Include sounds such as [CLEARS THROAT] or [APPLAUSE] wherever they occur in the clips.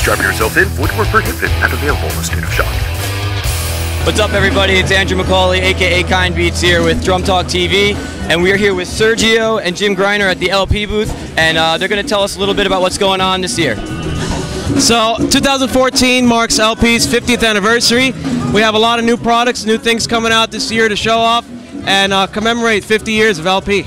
Strap yourself in for what were prohibited and available in State of Shock. What's up, everybody? It's Andrew McAuley, aka Kind Beats, here with Drum Talk TV, and we are here with Sergio and Jim Greiner at the LP booth, and uh, they're going to tell us a little bit about what's going on this year. So 2014 marks LP's 50th anniversary. We have a lot of new products, new things coming out this year to show off and uh, commemorate 50 years of LP.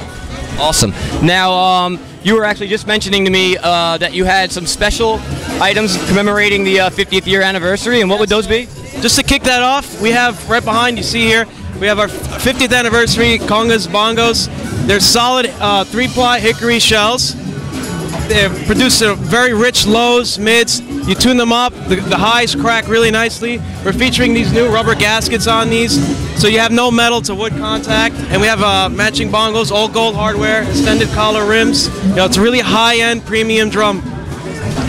Awesome. Now, um, you were actually just mentioning to me uh, that you had some special items commemorating the uh, 50th year anniversary, and what would those be? Just to kick that off, we have right behind you see here, we have our 50th anniversary congas, bongos. They're solid uh, three-ply hickory shells. They produce a very rich lows, mids. You tune them up, the, the highs crack really nicely. We're featuring these new rubber gaskets on these, so you have no metal to wood contact. And we have uh, matching bongos, all gold hardware, extended collar rims. You know, it's a really high-end premium drum.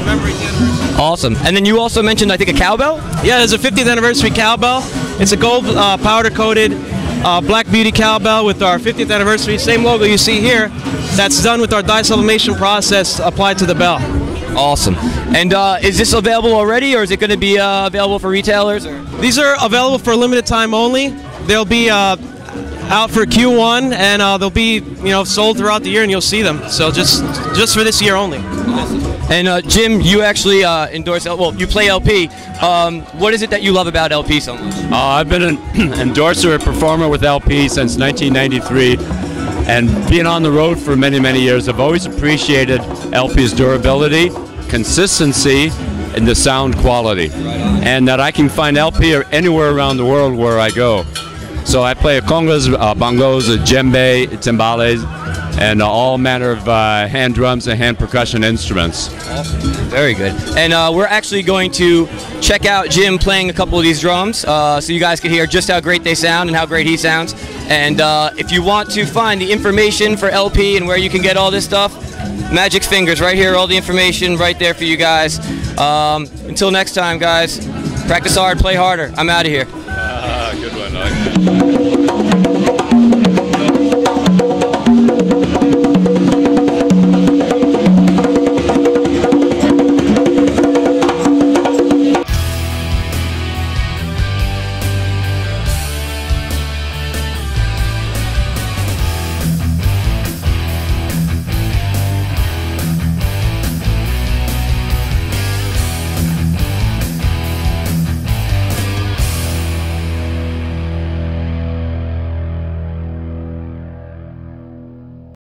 The anniversary. Awesome. And then you also mentioned, I think, a cowbell? Yeah, there's a 50th anniversary cowbell. It's a gold uh, powder coated uh, Black Beauty cowbell with our 50th anniversary. Same logo you see here. That's done with our dye sublimation process applied to the bell. Awesome. And uh, is this available already, or is it going to be uh, available for retailers? Or? These are available for a limited time only. They'll be uh, out for Q1, and uh, they'll be you know sold throughout the year, and you'll see them. So just just for this year only. And uh, Jim, you actually uh, endorse, L- well, you play LP. Um, what is it that you love about LP so much? Uh, I've been an [CLEARS THROAT] endorser and performer with LP since 1993, and being on the road for many, many years, I've always appreciated LP's durability, consistency, and the sound quality, and that I can find LP anywhere around the world where I go. So I play congas, uh, bongos, uh, djembe, timbales, and uh, all manner of uh, hand drums and hand percussion instruments. Very good. And uh, we're actually going to check out Jim playing a couple of these drums uh, so you guys can hear just how great they sound and how great he sounds. And uh, if you want to find the information for LP and where you can get all this stuff, Magic Fingers right here, all the information right there for you guys. Um, until next time, guys, practice hard, play harder. I'm out of here good one. I like that.